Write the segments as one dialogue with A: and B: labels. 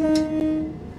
A: うん。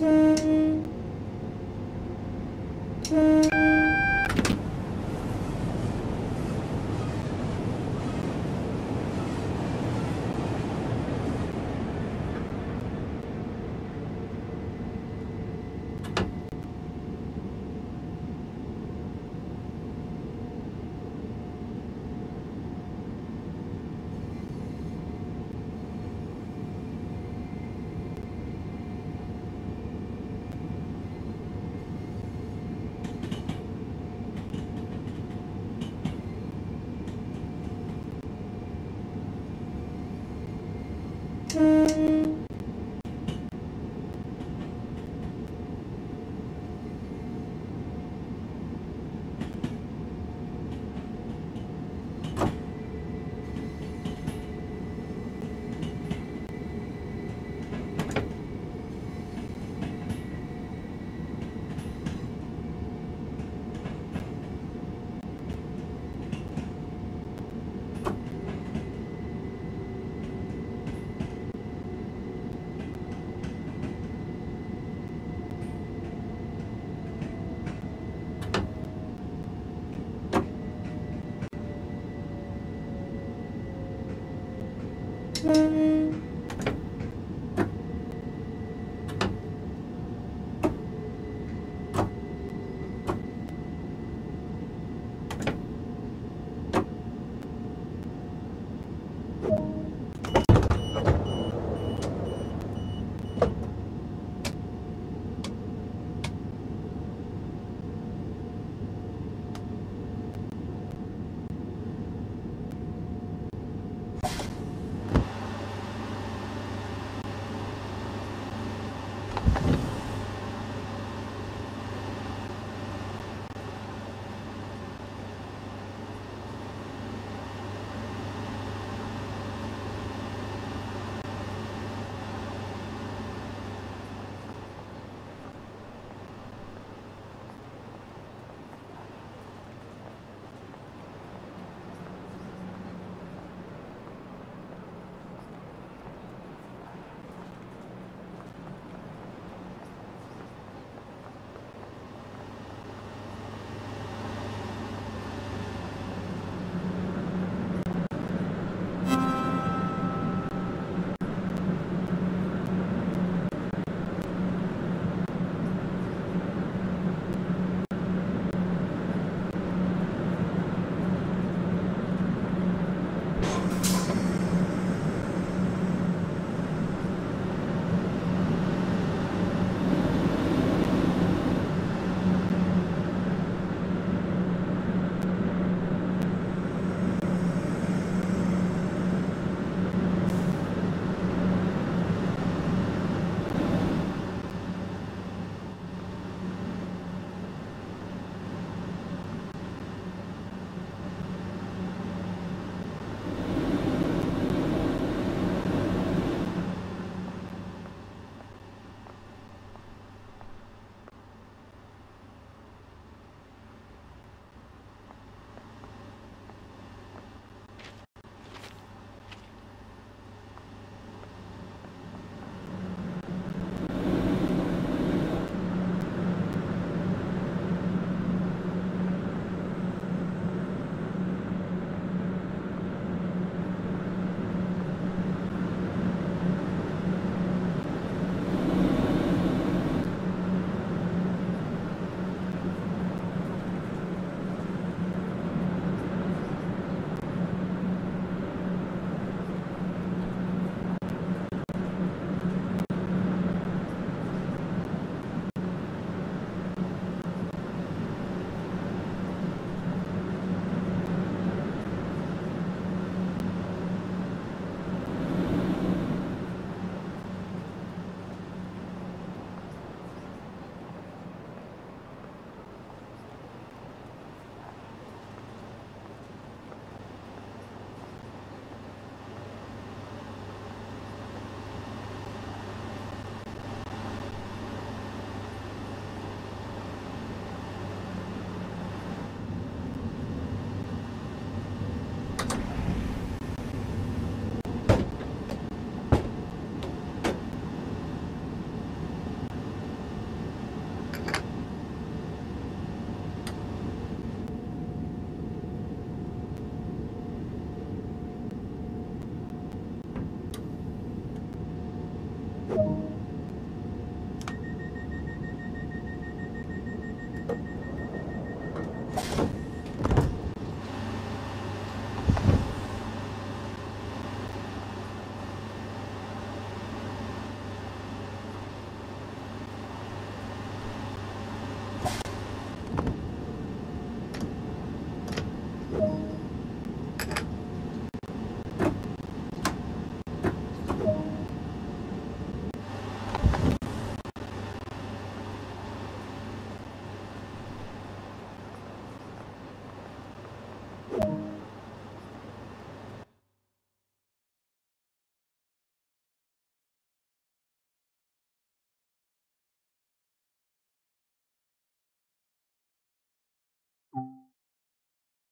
A: Thanks.